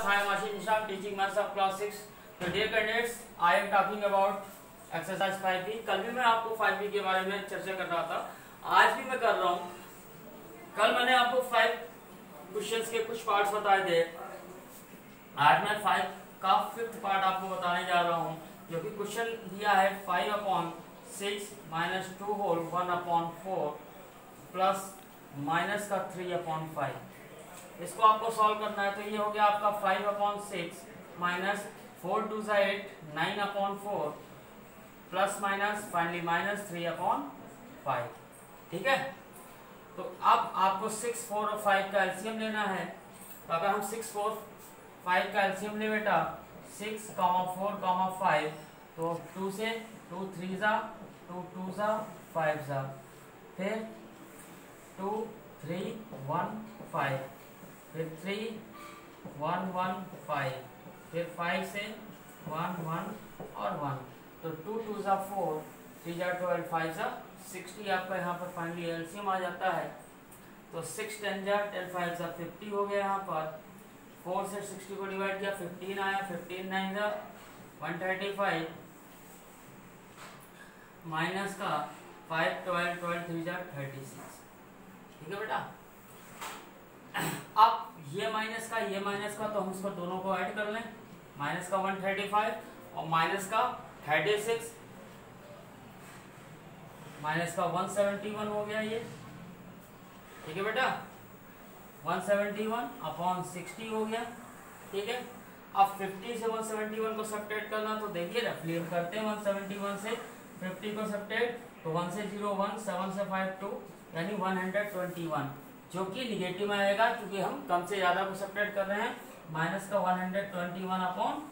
class. I am Ashish Nisham teaching maths of class 6. So dear candidates, I am talking about exercise 5b. कल भी मैं आपको 5b के बारे में चर्चा कर रहा था आज भी मैं कर रहा हूँ कल मैंने आपको फाइव क्वेश्चंस के कुछ पार्ट्स बताए थे आज मैं फाइव का फिफ्थ पार्ट आपको बताने जा रहा हूँ जो कि क्वेश्चन दिया है five upon six minus two whole one upon four plus minus का थ्री अपॉन फाइव इसको आपको सॉल्व करना है तो ये हो गया आपका five upon six minus four two सा eight nine upon four plus minus finally minus three upon five ठीक है? तो अब आपको सिक्स फोर और फाइव का एल्सियम लेना है। तो अगर हम सिक्स फोर फाइव का एल्सियम ले बेटा six comma four comma five तो टू से टू थ्री ज़ा टू टू ज़ा फाइव ज़ा। फिर टू थ्री वन फाइव फिर थ्री वन वन फाइव फिर फाइव से वन वन और वन तो टू टू ज़ा फोर थ्री ज़ा ट्वेल्व फाइव ज़ा सिक्सटी आपका यहाँ पर फाइनली एलसीएम आ जाता है। तो सिक्स टेन ज़ा टेन फाइव ज़ा फिफ्टी हो गया यहाँ पर। फोर से सिक्सटी को डिवाइड किया फिफ्टीन आया फिफ्टीन नाइन ज़ा वन थर्टी फाइव माइनस का फाइव ट्वेल्व ट्वेल्व थ्री ज़ा थर्टी सिक्स ठीक है बेटा? ये माइनस का, ये माइनस का तो हम इसको दोनों को ऐड कर लें। माइनस का 135 और माइनस का 36 माइनस का 171 हो गया ये। ठीक है बेटा? 171 अपॉन 60 हो गया। ठीक है? अब 50 से 171 को सब्ट्रैक्ट करना तो देखिए रफली करते हैं 171 से 50 को सब्ट्रैक्ट तो 1 से 0 1 7 से 5 2 यानी 121 जो कि निगेटिव में आएगा, क्योंकि हम कम से ज़्यादा को सब्ट्रैक्ट कर रहे हैं माइनस का 121 अपॉन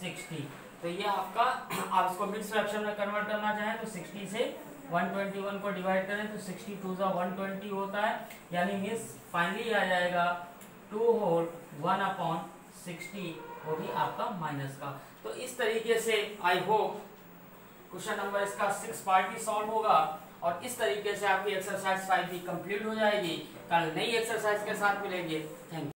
60 तो ये आपका, आप इसको मिक्स फ्रैक्शन में कन्वर्ट करना चाहें तो 60 से 121 को डिवाइड करें तो 62 टू ज़ा वन होता है। यानी मीन्स फाइनली आ जाएगा two whole one upon sixty वो भी आपका माइनस का। तो इस तरीके से आई होप क्वेश्चन नंबर इसका सिक्स पार्ट सॉल्व होगा। और इस तरीके से आपकी एक्सरसाइज फाइव भी कंप्लीट हो जाएगी। कल नई एक्सरसाइज के साथ मिलेंगे। थैंक